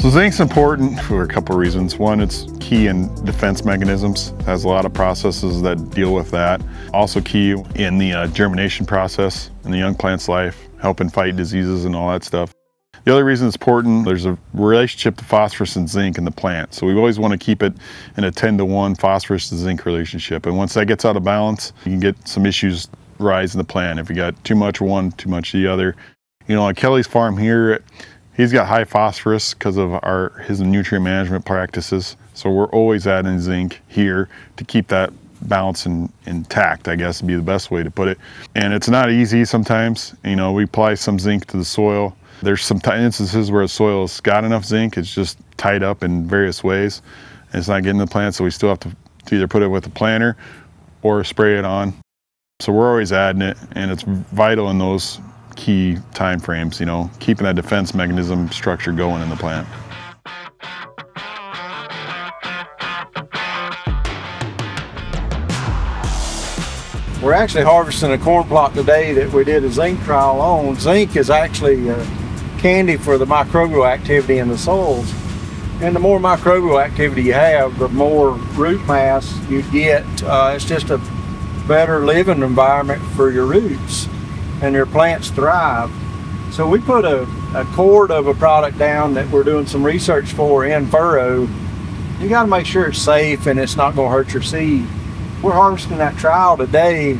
So zinc's important for a couple of reasons. One, it's key in defense mechanisms. Has a lot of processes that deal with that. Also key in the uh, germination process in the young plant's life, helping fight diseases and all that stuff. The other reason it's important, there's a relationship to phosphorus and zinc in the plant. So we always want to keep it in a 10 to 1 phosphorus to zinc relationship. And once that gets out of balance, you can get some issues rise in the plant. If you got too much one, too much the other. You know, on Kelly's farm here, He's got high phosphorus because of our his nutrient management practices. So we're always adding zinc here to keep that balance in, intact, I guess would be the best way to put it. And it's not easy sometimes. You know, we apply some zinc to the soil. There's some instances where the soil has got enough zinc, it's just tied up in various ways. It's not getting the plant, so we still have to, to either put it with a planter or spray it on. So we're always adding it, and it's vital in those key time frames, you know, keeping that defense mechanism structure going in the plant. We're actually harvesting a corn plot today that we did a zinc trial on. Zinc is actually uh, candy for the microbial activity in the soils. And the more microbial activity you have, the more root mass you get. Uh, it's just a better living environment for your roots and their plants thrive. So we put a, a cord of a product down that we're doing some research for in furrow. You got to make sure it's safe and it's not going to hurt your seed. We're harvesting that trial today.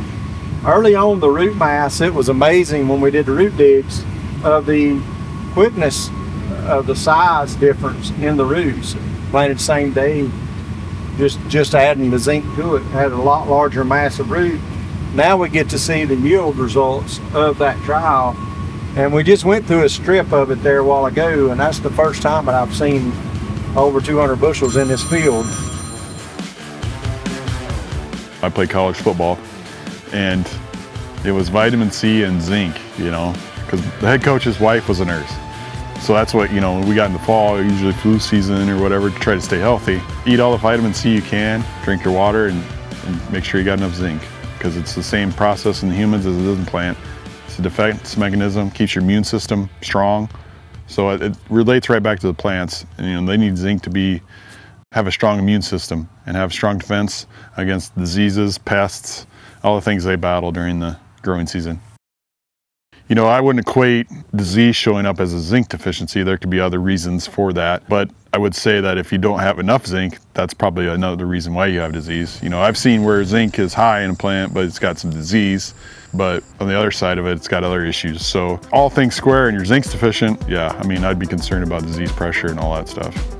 Early on the root mass, it was amazing when we did the root digs of the quickness of the size difference in the roots. Planted same day, just just adding the zinc to it, had a lot larger mass of root now we get to see the yield results of that trial. And we just went through a strip of it there a while ago, and that's the first time that I've seen over 200 bushels in this field. I played college football, and it was vitamin C and zinc, you know, because the head coach's wife was a nurse. So that's what, you know, we got in the fall, usually flu season or whatever, to try to stay healthy. Eat all the vitamin C you can, drink your water, and, and make sure you got enough zinc because it's the same process in humans as it is in plant. It's a defense mechanism, keeps your immune system strong. So it, it relates right back to the plants. And, you know, they need zinc to be have a strong immune system and have strong defense against diseases, pests, all the things they battle during the growing season. You know, I wouldn't equate disease showing up as a zinc deficiency. There could be other reasons for that. But I would say that if you don't have enough zinc, that's probably another reason why you have disease. You know, I've seen where zinc is high in a plant, but it's got some disease. But on the other side of it, it's got other issues. So all things square and your zinc's deficient, yeah, I mean, I'd be concerned about disease pressure and all that stuff.